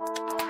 Bye.